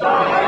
Bye.